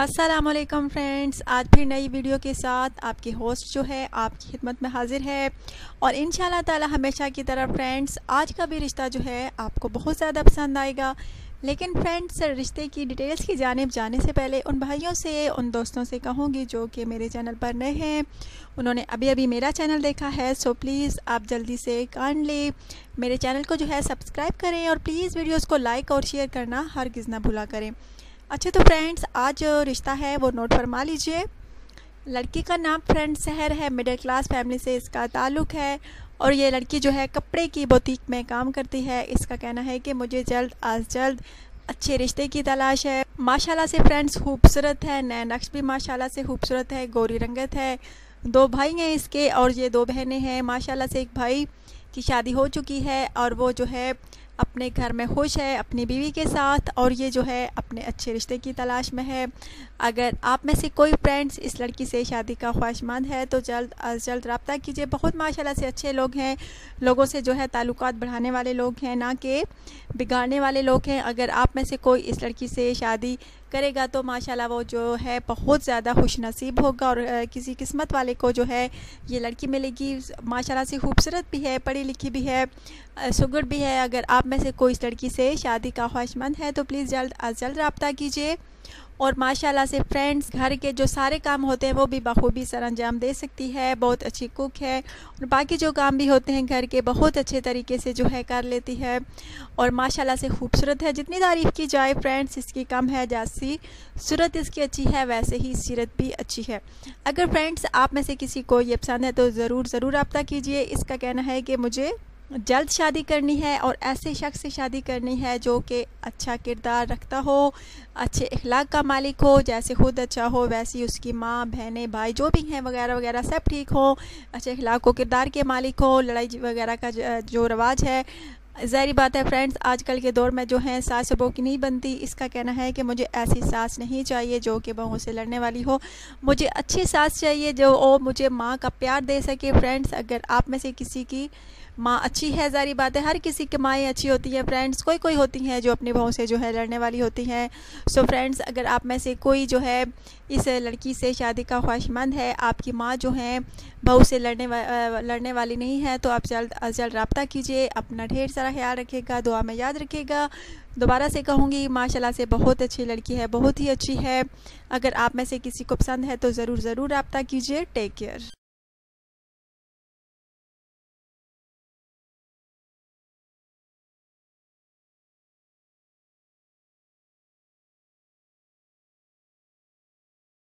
Aslam friends आज फिर नई वीडियो के साथ आपकी होस्ट जो है, आपकी खिदमत में हाजिर है। और इन ताला हमेशा की तरह फ्रेंड्स आज का भी रिश्ता जो है, आपको बहुत ज़्यादा पसंद आएगा। लेकिन फ्रेंड्स रिश्ते की डिटेल्स की जानब जाने से पहले उन भाइयों से, उन दोस्तों से कहूँगी जो कि मेरे चैनल पर नए हैं। उन्होंने अभी अभी मेरा चैनल देखा है सो प्लीज़ आप जल्दी से काइंडली मेरे चैनल को जो है सब्सक्राइब करें और प्लीज़ वीडियोज़ को लाइक और शेयर करना हर ना भूला करें। अच्छा तो फ्रेंड्स आज जो रिश्ता है, वो नोट फरमा लीजिए। लड़की का नाम फ्रेंड शहर है मिडिल क्लास फैमिली से इसका ताल्लुक़ है। और ये लड़की जो है, कपड़े की बुटीक में काम करती है। इसका कहना है कि मुझे जल्द आज जल्द अच्छे रिश्ते की तलाश है। माशाल्लाह से फ्रेंड्स खूबसूरत है। नए नक्श भी माशाल्लाह से खूबसूरत है, गोरी रंगत है। दो भाई हैं इसके और ये दो बहनें हैं। माशाल्लाह से एक भाई की शादी हो चुकी है और वो जो है अपने घर में खुश है, अपनी बीवी के साथ और ये जो है अपने अच्छे रिश्ते की तलाश में है। अगर आप में से कोई फ्रेंड्स इस लड़की से शादी का ख्वाहिशमंद है तो जल्द अज जल्द रबता कीजिए। बहुत माशाल्लाह से अच्छे लोग हैं। लोगों से जो है ताल्लुक बढ़ाने वाले लोग हैं, ना कि बिगाड़ने वाले लोग हैं। अगर आप में से कोई इस लड़की से शादी करेगा तो माशाल्लाह वो जो है बहुत ज़्यादा खुश नसीब होगा और किसी किस्मत वाले को जो है ये लड़की मिलेगी। माशाल्लाह से खूबसूरत भी है, पढ़ी लिखी भी है सुगड़ भी है। अगर आप में से कोई इस लड़की से शादी का ख्वाहिशमंद है तो प्लीज़ जल्द अज जल्द रबता कीजिए। और माशाल्लाह से फ्रेंड्स घर के जो सारे काम होते हैं, वो भी बखूबी सर अंजाम दे सकती है, बहुत अच्छी कुक है। और बाकी जो काम भी होते हैं घर के, बहुत अच्छे तरीके से जो है कर लेती है। और माशाल्लाह से खूबसूरत है, जितनी तारीफ़ की जाए फ्रेंड्स इसकी कम है जैसी सूरत इसकी अच्छी है, वैसे ही सीरत भी अच्छी है। अगर फ्रेंड्स आप में से किसी को ये पसंद है तो ज़रूर ज़रूर रबता कीजिए। इसका कहना है कि मुझे जल्द शादी करनी है और ऐसे शख्स से शादी करनी है जो कि अच्छा किरदार रखता हो, अच्छे अखलाक का मालिक हो, जैसे खुद अच्छा हो, वैसी उसकी माँ, बहनें, भाई जो भी हैं वगैरह वगैरह सब ठीक हो, अच्छे अखलाक को किरदार के मालिक हो, लड़ाई वगैरह का जो रवाज है ज़ाहरी बात है फ्रेंड्स आजकल के दौर में जो है सास बहू की नहीं बनती। इसका कहना है कि मुझे ऐसी सास नहीं चाहिए जो कि बहू से लड़ने वाली हो। मुझे अच्छी सास चाहिए जो ओ मुझे माँ का प्यार दे सके। फ्रेंड्स अगर आप में से किसी की माँ अच्छी है ज़ारी बात है हर किसी की माएँ अच्छी होती हैं फ्रेंड्स। कोई कोई होती हैं जो अपनी बहू से जो है लड़ने वाली होती हैं। सो फ्रेंड्स अगर आप में से कोई जो है इस लड़की से शादी का ख्वाहिशमंद है आपकी माँ जो है बहू से लड़ने वा, लड़ने वाली नहीं है तो आप जल्द अज जल्द रबता कीजिए। अपना ढेर सारा ख्याल रखिएगा, दुआ में याद रखेगा दोबारा से कहूँगी, माशाल्लाह से बहुत अच्छी लड़की है, बहुत ही अच्छी है। अगर आप में से किसी को पसंद है तो ज़रूर ज़रूर रबता कीजिए। Take care